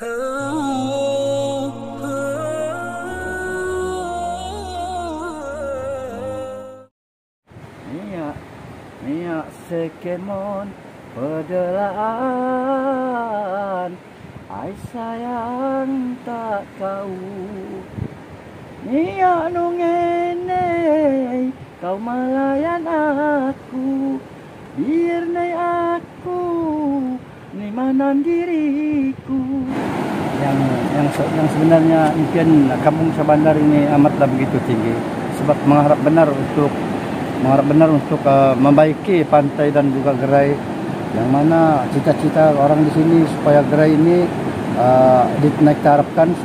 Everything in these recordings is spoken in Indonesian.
Minyak, minyak sekemon perdelaan. Ai sayang tak tahu Minyak nungene kau melayan aku. Biar aku ni manan diriku yang yang yang sebenarnya impian kampung Sabandar ini amatlah begitu tinggi. Sebab mengharap benar untuk mengharap benar untuk uh, membaiki pantai dan juga gerai. Yang mana cita-cita orang di sini supaya gerai ini uh, dinaik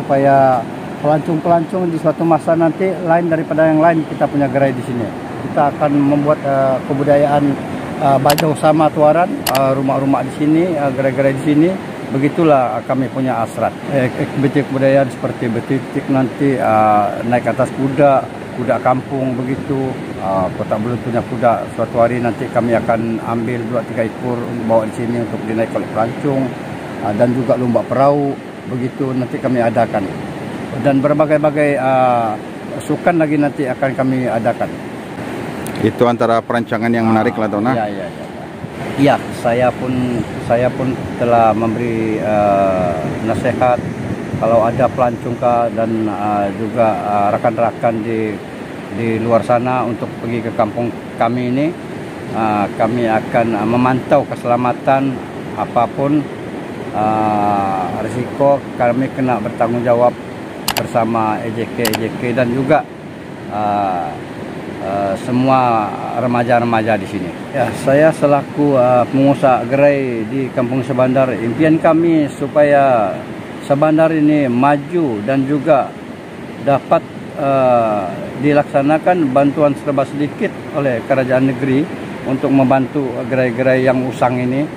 supaya pelancong-pelancong di suatu masa nanti lain daripada yang lain kita punya gerai di sini. Kita akan membuat uh, kebudayaan uh, bajau sama tuaran rumah-rumah di sini uh, gerai-gerai di sini begitulah uh, kami punya asrat eh, aktiviti kebudayaan seperti betitik nanti uh, naik atas kuda kuda kampung begitu. Uh, kota belum punya kuda. Suatu hari nanti kami akan ambil dua tiga ekor bawa di sini untuk dinaik oleh pelancong uh, dan juga lomba perahu begitu nanti kami adakan. Dan berbagai-bagai uh, sukan lagi nanti akan kami adakan. Itu antara perancangan yang menarik lah Tona. Iya, iya, iya. Iya, saya pun saya pun telah memberi uh, nasihat kalau ada pelancongka dan uh, juga uh, rakan-rakan di di luar sana untuk pergi ke kampung kami ini uh, kami akan uh, memantau keselamatan apapun uh, risiko kami kena bertanggung jawab bersama EJK EJK dan juga uh, uh, semua remaja-remaja di sini. Ya, saya selaku uh, pengusaha gerai di Kampung Sebandar, impian kami supaya Sebandar ini maju dan juga dapat uh, dilaksanakan bantuan serba sedikit oleh kerajaan negeri untuk membantu gerai-gerai yang usang ini.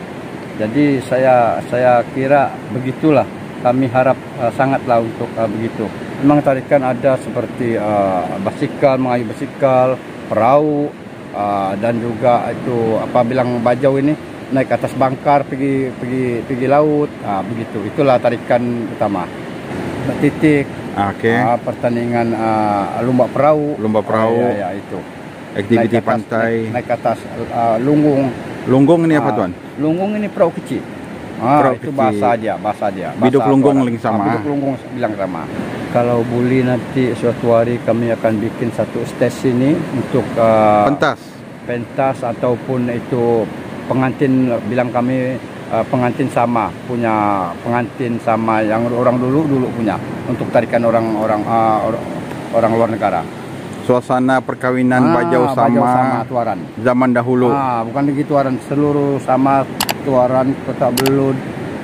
Jadi saya saya kira begitulah kami harap uh, sangatlah untuk uh, begitu. Memang tarikan ada seperti uh, basikal, mengayu basikal, perahu uh, dan juga itu apa bilang bajau ini naik atas bangkar pergi pergi pergi laut, uh, begitu. Itulah tarikan utama. Titik, Oke. uh, pertandingan uh, lomba perahu, Lomba perahu. Ah, ya, ya, itu. Aktiviti Naik ke atas- pantai. naik, naik atas uh, lunggung. Lunggong ini apa Ah, tuan? Lunggung ini perahu kecil. Ah, Perahu itu bahasa dia, bahasa dia. Bahasa Biduk lunggung lagi sama. Ah, biduk lunggung bilang sama. Kalau boleh nanti suatu hari kami akan bikin satu stage ini untuk uh, Pentas. pentas ataupun itu pengantin bilang kami uh, pengantin sama punya pengantin sama yang orang dulu dulu punya untuk tarikan orang-orang uh, or- orang luar negara. Suasana perkawinan Ah, bajau sama, bajau sama tuaran. zaman dahulu. Ah, bukan begitu tuaran seluruh sama tuaran kota Belud,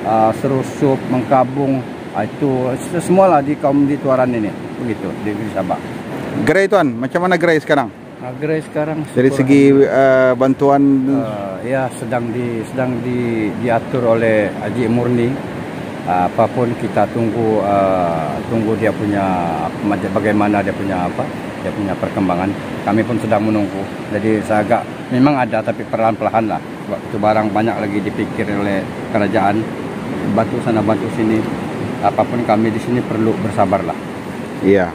uh, Serusup, Mengkabung, ah, itu se- semualah di kaum di tuaran ini begitu di Sabah. Gerai tuan, macam mana gerai sekarang? Agre sekarang Dari segi uh, bantuan uh, ya sedang di sedang di, diatur oleh Haji Murni. Uh, apapun kita tunggu uh, tunggu dia punya bagaimana dia punya apa dia punya perkembangan. Kami pun sedang menunggu. Jadi saya agak memang ada tapi perlahan-lahan lah. Sebab itu barang banyak lagi dipikir oleh kerajaan bantu sana bantu sini. Apa pun kami di sini perlu bersabar lah. Iya.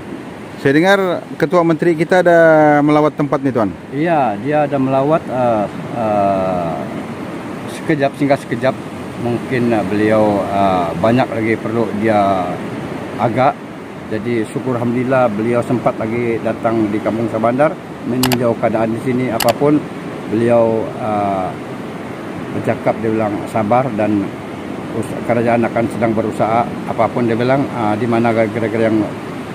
Saya dengar ketua menteri kita ada melawat tempat nih tuan. Iya, dia ada melawat uh, uh, sekejap, singkat sekejap. Mungkin uh, beliau uh, banyak lagi perlu dia agak. Jadi syukur Alhamdulillah beliau sempat lagi datang di Kampung Sabandar meninjau keadaan di sini apa pun beliau uh, bercakap dia bilang sabar dan kerajaan akan sedang berusaha apapun dia bilang uh, di mana gara-gara yang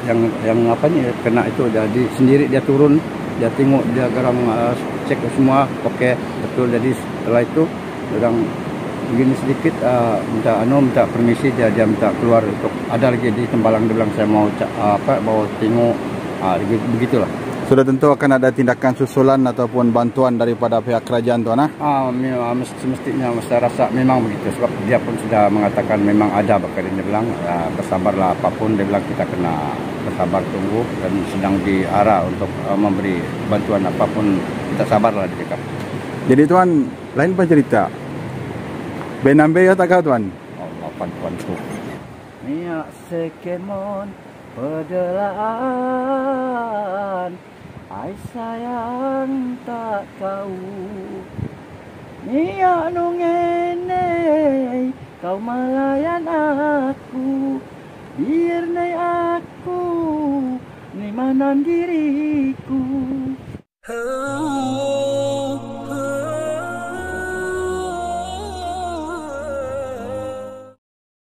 yang yang apa ni kena itu. Jadi sendiri dia turun dia tengok dia garang uh, cek semua okey betul. Jadi setelah itu orang begini sedikit uh, minta anu minta permisi. Dia dia minta keluar untuk ada lagi di tembalang dia bilang saya mau uh, apa bawa tengok uh, begitulah Sudah tentu akan ada tindakan susulan ataupun bantuan daripada pihak kerajaan tuan ah. Ah, mesti mestinya saya rasa memang begitu sebab dia pun sudah mengatakan memang ada bakal dia bilang ah, bersabarlah apa pun dia bilang kita kena bersabar tunggu dan sedang diarah untuk ah, memberi bantuan apa pun kita sabarlah di cakap. Jadi tuan, lain apa cerita? Benambe ya tak kau tuan? Allah bantuan tu. Minyak sekemon pedelaan Ay sayang tak tahu. Nia nungenei Kau melayan aku. Biarnai aku Nimanan diriku. Oh.